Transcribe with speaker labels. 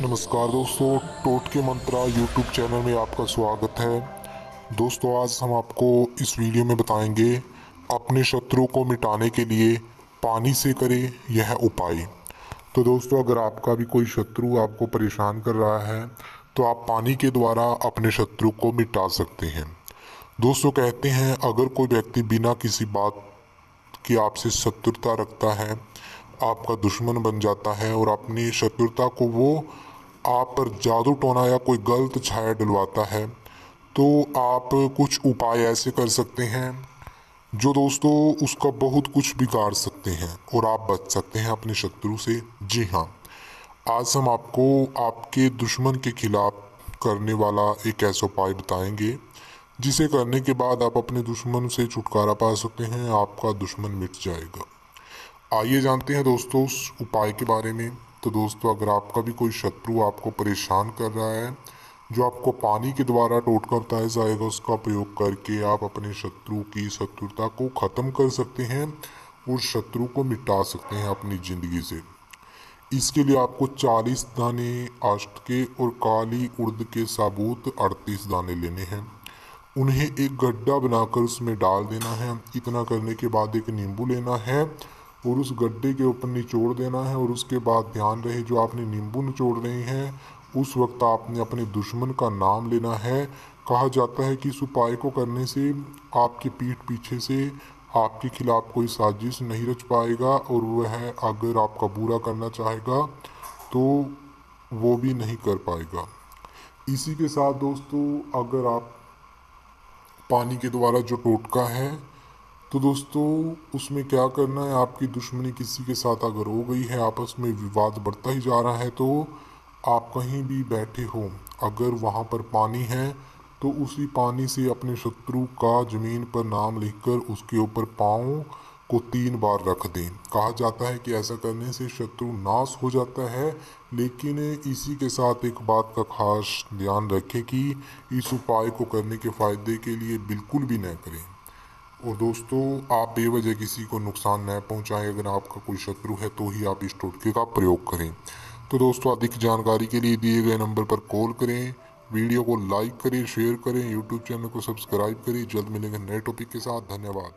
Speaker 1: नमस्कार दोस्तों, टोट के मंत्रा यूट्यूब चैनल में आपका स्वागत है। दोस्तों, आज हम आपको इस वीडियो में बताएँगे अपने शत्रु को मिटाने के लिए पानी से करें यह उपाय। तो दोस्तों, अगर आपका भी कोई शत्रु आपको परेशान कर रहा है तो आप पानी के द्वारा अपने शत्रु को मिटा सकते हैं। दोस्तों, कहते हैं, अगर कोई व्यक्ति बिना किसी बात की आपसे शत्रुता रखता है, आपका दुश्मन बन जाता है और अपनी शत्रुता को वो आप पर जादू टोना या कोई गलत छाया डलवाता है तो आप कुछ उपाय ऐसे कर सकते हैं जो दोस्तों उसका बहुत कुछ बिगाड़ सकते हैं और आप बच सकते हैं अपने शत्रु से। जी हाँ आज हम आपको आपके दुश्मन के खिलाफ करने वाला एक ऐसा उपाय बताएँगे, जिसे करने के बाद आप अपने दुश्मन से छुटकारा पा सकते हैं, आपका दुश्मन मिट जाएगा। आइए जानते हैं दोस्तों उस उपाय के बारे में। तो दोस्तों, अगर आपका भी कोई शत्रु आपको परेशान कर रहा है, जो आपको पानी के द्वारा टोट करता है जाएगा, उसका प्रयोग करके आप अपने शत्रु की शत्रुता को ख़त्म कर सकते हैं और शत्रु को मिटा सकते हैं अपनी ज़िंदगी से। इसके लिए आपको 40 दाने, अष्ट के और काली उर्द के साबूत 38 दाने लेने हैं। उन्हें एक गड्ढा बनाकर उसमें डाल देना है। इतना करने के बाद एक नींबू लेना है और उस गड्ढे के ऊपर निचोड़ देना है और उसके बाद ध्यान रहे जो आपने नींबू निचोड़ रहे हैं, उस वक्त आपने अपने दुश्मन का नाम लेना है। कहा जाता है कि इस उपाय को करने से आपके पीठ पीछे से आपके खिलाफ कोई साजिश नहीं रच पाएगा और वह अगर आपका बुरा करना चाहेगा तो वो भी नहीं कर पाएगा। इसी के साथ दोस्तों, अगर आप पानी के द्वारा जो टोटका है तो दोस्तों, उसमें क्या करना है? आपकी दुश्मनी किसी के साथ अगर हो गई है, आपस में विवाद बढ़ता ही जा रहा है तो आप कहीं भी बैठे हो, अगर वहाँ पर पानी है तो उसी पानी से अपने शत्रु का ज़मीन पर नाम लिखकर उसके ऊपर पाँव को तीन बार रख दें। कहा जाता है कि ऐसा करने से शत्रु नाश हो जाता है, लेकिन इसी के साथ एक बात का खास ध्यान रखें कि इस उपाय को करने के फ़ायदे के लिए बिल्कुल भी न करें। और दोस्तों, आप बेवजह किसी को नुकसान न पहुंचाएँ। अगर आपका कोई शत्रु है तो ही आप इस टोटके का प्रयोग करें। तो दोस्तों, अधिक जानकारी के लिए दिए गए नंबर पर कॉल करें, वीडियो को लाइक करें, शेयर करें, यूट्यूब चैनल को सब्सक्राइब करें। जल्द मिलेंगे नए टॉपिक के साथ। धन्यवाद।